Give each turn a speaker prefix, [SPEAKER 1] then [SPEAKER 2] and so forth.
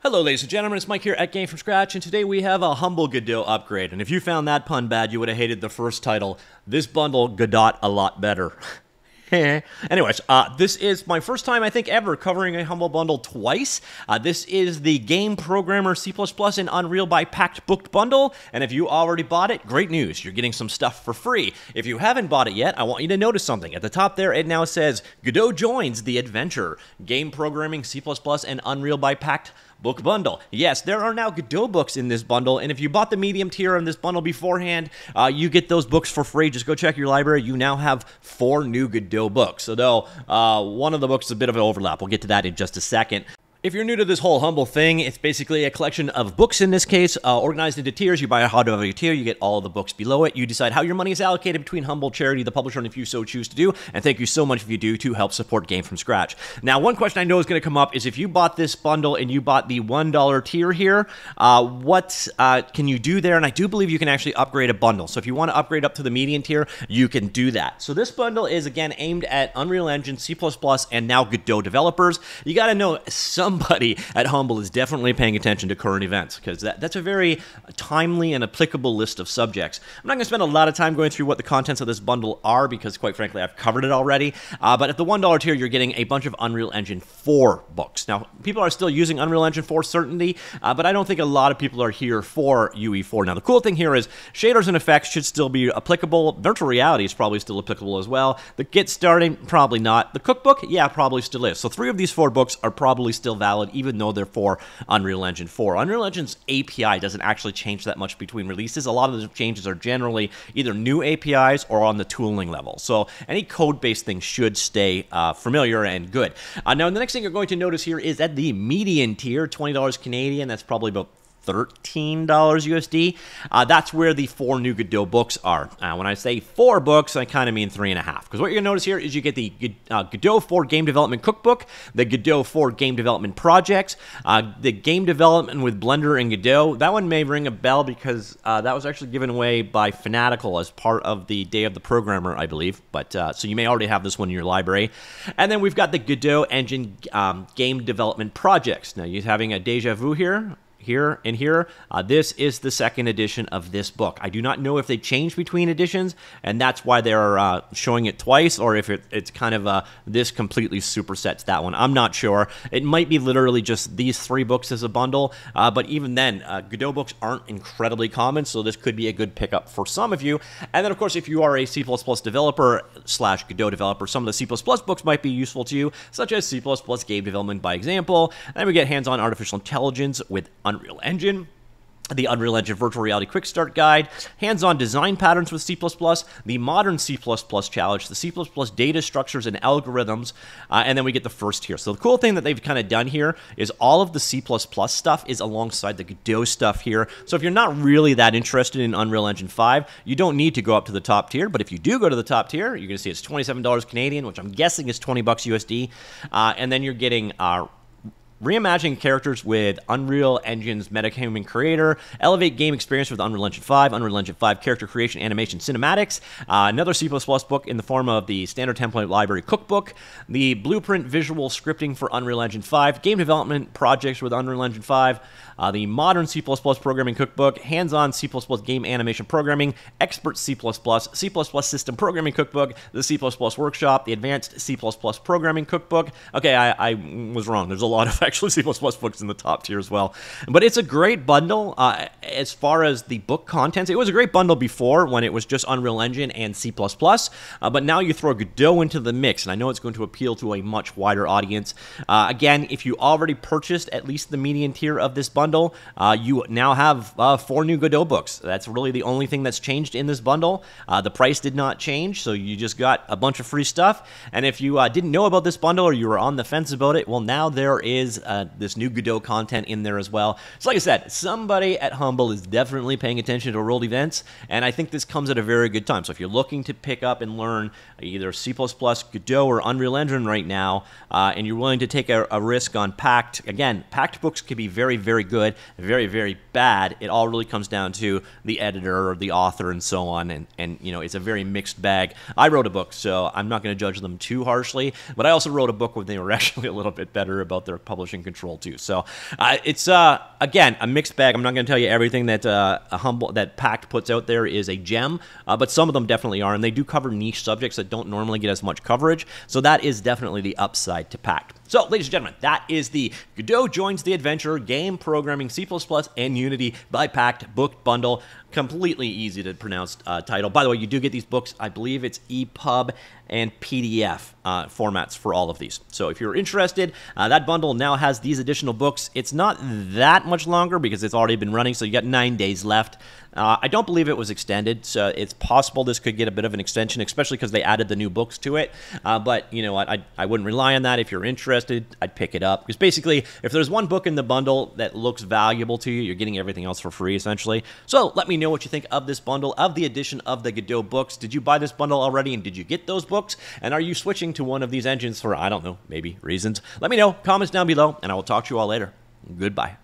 [SPEAKER 1] Hello, ladies and gentlemen, it's Mike here at Game From Scratch, and today we have a Humble Godot upgrade. And if you found that pun bad, you would have hated the first title. This bundle Godot a lot better. Anyways, uh, this is my first time, I think, ever covering a Humble Bundle twice. Uh, this is the Game Programmer C++ in Unreal by Packt Booked Bundle, and if you already bought it, great news. You're getting some stuff for free. If you haven't bought it yet, I want you to notice something. At the top there, it now says, Godot joins the adventure. Game Programming C++ and Unreal by Packt book bundle. Yes, there are now Godot books in this bundle, and if you bought the medium tier of this bundle beforehand, uh, you get those books for free. Just go check your library. You now have four new Godot books. Although uh, one of the books is a bit of an overlap. We'll get to that in just a second. If you're new to this whole Humble thing, it's basically a collection of books in this case, uh, organized into tiers. You buy a hard your tier, you get all the books below it. You decide how your money is allocated between Humble, Charity, the publisher, and if you so choose to do. And thank you so much if you do to help support Game from Scratch. Now, one question I know is going to come up is if you bought this bundle and you bought the $1 tier here, uh, what uh, can you do there? And I do believe you can actually upgrade a bundle. So if you want to upgrade up to the median tier, you can do that. So this bundle is, again, aimed at Unreal Engine, C++, and now Godot developers. You got to know somebody at Humble is definitely paying attention to current events because that, that's a very timely and applicable list of subjects. I'm not going to spend a lot of time going through what the contents of this bundle are because, quite frankly, I've covered it already. Uh, but at the $1 tier, you're getting a bunch of Unreal Engine 4 books. Now, people are still using Unreal Engine 4 certainty, uh, but I don't think a lot of people are here for UE4. Now, the cool thing here is shaders and effects should still be applicable. Virtual reality is probably still applicable as well. The Get Starting, probably not. The Cookbook, yeah, probably still is. So three of these four books are probably still valid, even though they're for Unreal Engine 4. Unreal Engine's API doesn't actually change that much between releases. A lot of the changes are generally either new APIs or on the tooling level. So any code-based thing should stay uh, familiar and good. Uh, now, the next thing you're going to notice here is at the median tier, $20 Canadian, that's probably about $13 USD. Uh, that's where the four new Godot books are. Uh, when I say four books, I kind of mean three and a half. Because what you're going to notice here is you get the uh, Godot 4 Game Development Cookbook, the Godot 4 Game Development Projects, uh, the Game Development with Blender and Godot. That one may ring a bell because uh, that was actually given away by Fanatical as part of the Day of the Programmer, I believe. But uh, So you may already have this one in your library. And then we've got the Godot Engine um, Game Development Projects. Now you're having a deja vu here here and here. Uh, this is the second edition of this book. I do not know if they changed between editions, and that's why they're uh, showing it twice, or if it, it's kind of uh, this completely supersets that one. I'm not sure. It might be literally just these three books as a bundle, uh, but even then, uh, Godot books aren't incredibly common, so this could be a good pickup for some of you. And then, of course, if you are a C++ developer slash Godot developer, some of the C++ books might be useful to you, such as C++ Game Development by example. And then we get hands-on artificial intelligence with Unreal Engine the Unreal Engine Virtual Reality Quick Start Guide, hands-on design patterns with C++, the modern C++ challenge, the C++ data structures and algorithms, uh, and then we get the first tier. So the cool thing that they've kind of done here is all of the C++ stuff is alongside the Godot stuff here. So if you're not really that interested in Unreal Engine 5, you don't need to go up to the top tier, but if you do go to the top tier, you're going to see it's $27 Canadian, which I'm guessing is 20 bucks USD, uh, and then you're getting uh, Reimagine characters with Unreal Engine's MetaHuman Creator, elevate game experience with Unreal Engine 5, Unreal Engine 5 character creation animation cinematics, uh, another C++ book in the form of the Standard Template Library Cookbook, the Blueprint Visual Scripting for Unreal Engine 5, game development projects with Unreal Engine 5, uh, the Modern C++ Programming Cookbook, Hands-on C++ Game Animation Programming, Expert C++, C++ System Programming Cookbook, the C++ Workshop, the Advanced C++ Programming Cookbook. Okay, I, I was wrong. There's a lot of actually C++ books in the top tier as well. But it's a great bundle uh, as far as the book contents. It was a great bundle before when it was just Unreal Engine and C++, uh, but now you throw Godot into the mix, and I know it's going to appeal to a much wider audience. Uh, again, if you already purchased at least the median tier of this bundle, uh, you now have uh, four new Godot books. That's really the only thing that's changed in this bundle. Uh, the price did not change, so you just got a bunch of free stuff. And if you didn't know about this bundle or you were on the fence about it, well, now there is uh, this new Godot content in there as well. So, like I said, somebody at Humble is definitely paying attention to world events, and I think this comes at a very good time. So, if you're looking to pick up and learn either C++, Godot, or Unreal Engine right now, uh, and you're willing to take a, a risk on Packt, again, Packt books can be very, very good, very, very bad. It all really comes down to the editor or the author and so on, and, and you know, it's a very mixed bag. I wrote a book, so I'm not going to judge them too harshly, but I also wrote a book when they were actually a little bit better about their publishing control too. So uh, it's uh, again a mixed bag. I'm not going to tell you everything that uh, humble that Packt puts out there is a gem, uh, but some of them definitely are, and they do cover niche subjects that don't normally get as much coverage. So that is definitely the upside to Packt. So, ladies and gentlemen, that is the Godot Joins the Adventure Game Programming C++ and Unity by Packt book bundle. Completely easy to pronounce uh, title. By the way, you do get these books. I believe it's EPUB and PDF uh, formats for all of these. So if you're interested, uh, that bundle now has these additional books. It's not that much longer because it's already been running, so you got nine days left. Uh, I don't believe it was extended, so it's possible this could get a bit of an extension, especially because they added the new books to it. Uh, but you know what? I, I wouldn't rely on that. If you're interested, I'd pick it up because basically, if there's one book in the bundle that looks valuable to you, you're getting everything else for free essentially. So let me know what you think of this bundle of the edition of the Godot books. Did you buy this bundle already, and did you get those books? And are you switching to one of these engines for I don't know, maybe reasons? Let me know. Comments down below, and I will talk to you all later. Goodbye.